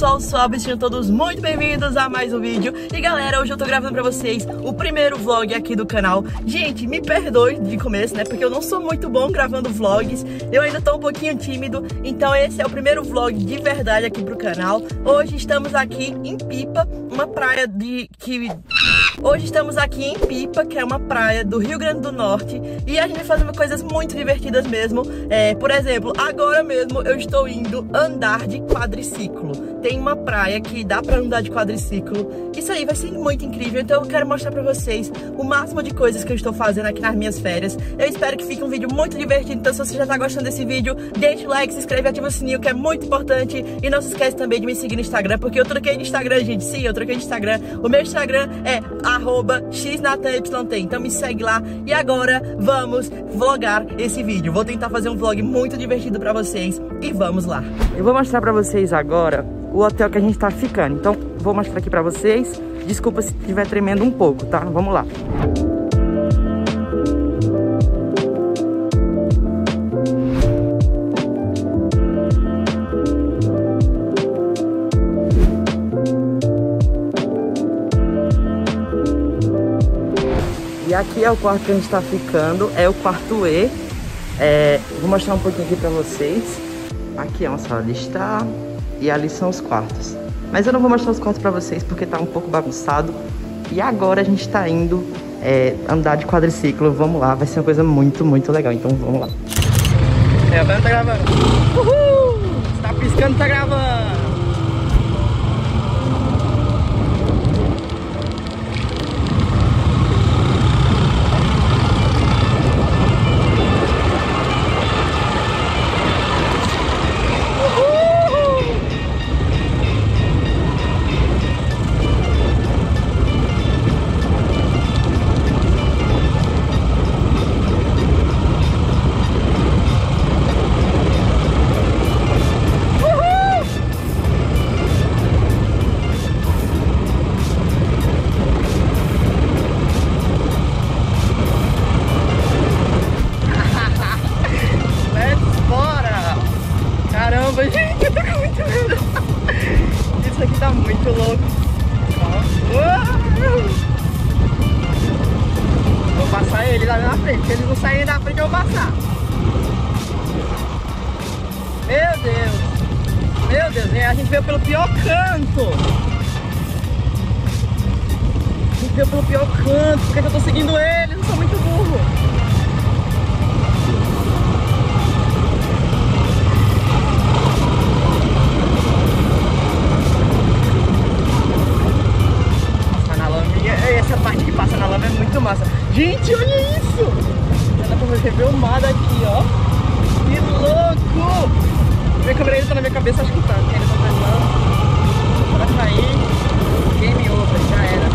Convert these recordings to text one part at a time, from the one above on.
pessoal, suave, sejam todos muito bem-vindos a mais um vídeo. E galera, hoje eu tô gravando pra vocês o primeiro vlog aqui do canal. Gente, me perdoe de começo, né, porque eu não sou muito bom gravando vlogs. Eu ainda tô um pouquinho tímido, então esse é o primeiro vlog de verdade aqui pro canal. Hoje estamos aqui em Pipa, uma praia de... que... Hoje estamos aqui em Pipa, que é uma praia do Rio Grande do Norte E a gente vai fazer coisas muito divertidas mesmo. É, Por exemplo, agora mesmo eu estou indo andar de quadriciclo. Tem uma praia que dá pra andar de quadriciclo. Isso aí vai ser muito incrível, então eu quero mostrar pra vocês o máximo de coisas que eu estou fazendo aqui nas minhas férias. Eu espero que fique um vídeo muito divertido, então se você já tá gostando desse vídeo, deixa o like, se inscreve e ativa o sininho, que é muito importante. E não se esquece também de me seguir no Instagram, porque eu troquei de Instagram, gente. Sim, eu troquei de Instagram. O meu Instagram é xnatanyt, então me segue lá. E agora vamos vlogar esse vídeo. Vou tentar fazer um vlog muito divertido pra vocês e vamos lá. Eu vou mostrar pra vocês agora o hotel que a gente tá ficando. Então, vou mostrar aqui pra vocês. Desculpa se estiver tremendo um pouco, tá? Vamos lá. E aqui é o quarto que a gente tá ficando, é o quarto E. É, vou mostrar um pouquinho aqui pra vocês. Aqui é uma sala de estar, e ali são os quartos. Mas eu não vou mostrar os quartos pra vocês porque tá um pouco bagunçado. E agora a gente tá indo é, andar de quadriciclo. Vamos lá, vai ser uma coisa muito, muito legal. Então vamos lá. É, agora tá gravando. Uhul! Tá piscando, tá gravando. Veio pelo pior canto. A gente veio pelo pior canto. Por que eu tô seguindo eles? Eu sou muito burro. Passar na lama. Essa parte que passa na lama é muito massa. Gente, olha isso! ver o mar daqui, ó. Que louco! Minha câmera tá na minha cabeça, acho que tá. Ele tá pensando. Vai cair. Game over, já era.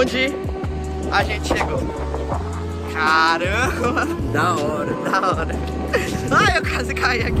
Onde a gente chegou. Caramba! Da hora, da hora. Ai, eu quase caí aqui.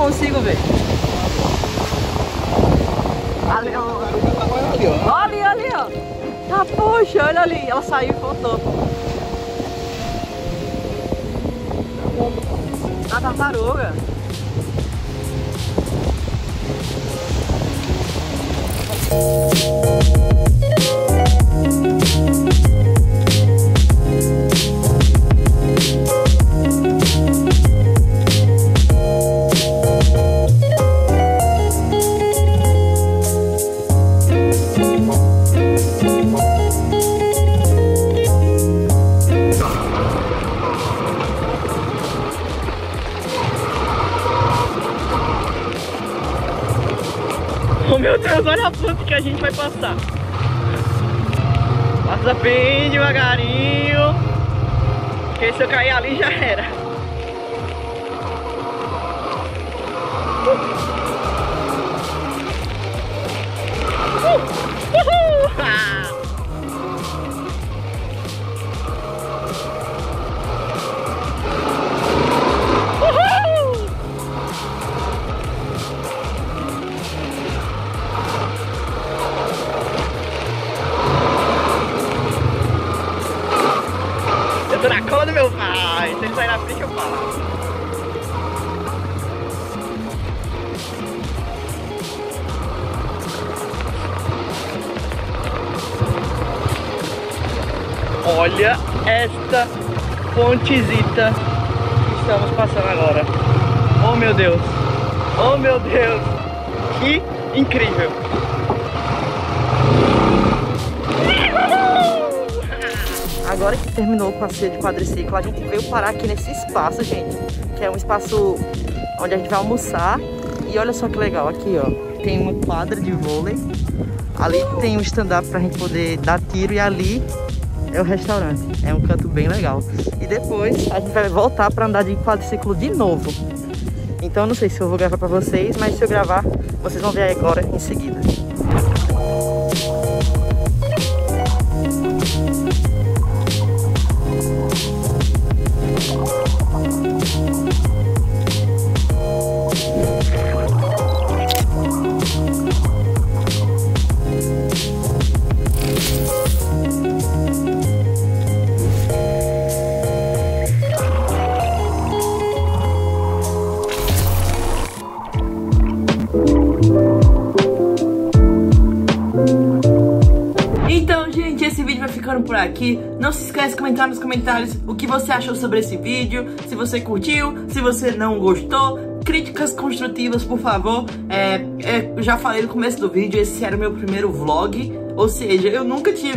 consigo ver. Ali, ó. Ali, ali, ó. Ah, poxa, olha ali. Ela saiu e voltou. A tartaruga. Oh absurdo que a gente vai passar. Passa bem devagarinho. Porque se eu cair ali já era. Uh! Uhul! Ah! falar. Olha esta pontezita que estamos passando agora. Oh meu Deus! Oh meu Deus! Que incrível! Agora que terminou o passeio de quadriciclo, a gente veio parar aqui nesse espaço, gente. Que é um espaço onde a gente vai almoçar. E olha só que legal, aqui ó, tem uma quadra de vôlei. Ali tem um stand-up pra gente poder dar tiro e ali é o restaurante. É um canto bem legal. E depois a gente vai voltar para andar de quadriciclo de novo. Então não sei se eu vou gravar para vocês, mas se eu gravar, vocês vão ver agora em seguida. Não se esquece de comentar nos comentários o que você achou sobre esse vídeo, se você curtiu, se você não gostou. Críticas construtivas, por favor. É, é, eu já falei no começo do vídeo, esse era o meu primeiro vlog. Ou seja, eu nunca tinha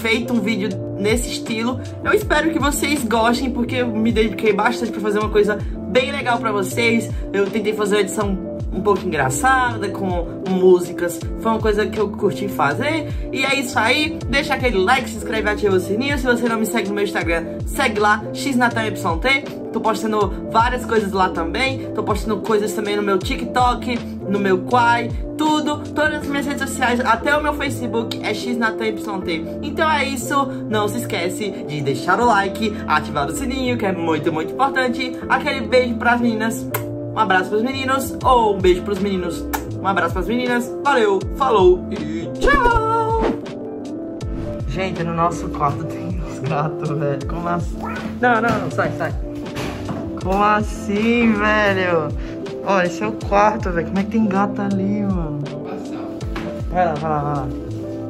feito um vídeo nesse estilo. Eu espero que vocês gostem, porque eu me dediquei bastante para fazer uma coisa bem legal para vocês. Eu tentei fazer uma edição um pouco engraçada, com músicas. Foi uma coisa que eu curti fazer. E é isso aí. Deixa aquele like, se inscreve e ativa o sininho. Se você não me segue no meu Instagram, segue lá, xnatamyt. Tô postando várias coisas lá também. Tô postando coisas também no meu TikTok, no meu Quai, tudo. Todas as minhas redes sociais, até o meu Facebook é xnatamyt. Então é isso. Não se esquece de deixar o like, ativar o sininho, que é muito, muito importante. Aquele beijo pras meninas. Um abraço pros meninos, ou um beijo pros meninos. Um abraço pras meninas. Valeu, falou e tchau! Gente, no nosso quarto tem uns gatos, velho. Como assim? Não, não, não, sai, sai. Como assim, velho? Olha, esse é o quarto, velho. Como é que tem gato ali, mano? Vai lá, vai lá, vai lá.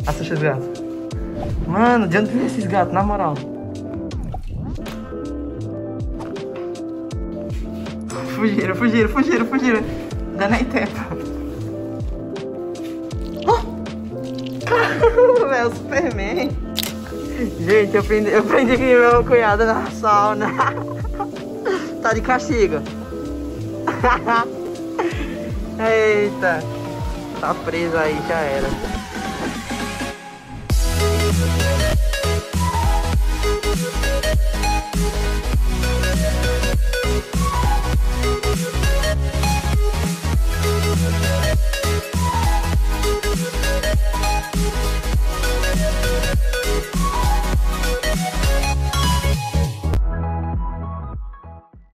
Assiste os gatos. Mano, de onde vem esses gatos, na moral? Fugiram, fugiram, fugiram, fugiram. Dá nem tempo. Oh! Caramba, é o Superman. Gente, eu prendi, eu prendi meu cunhado é na sauna. tá de castigo. Eita. Tá preso aí, já era.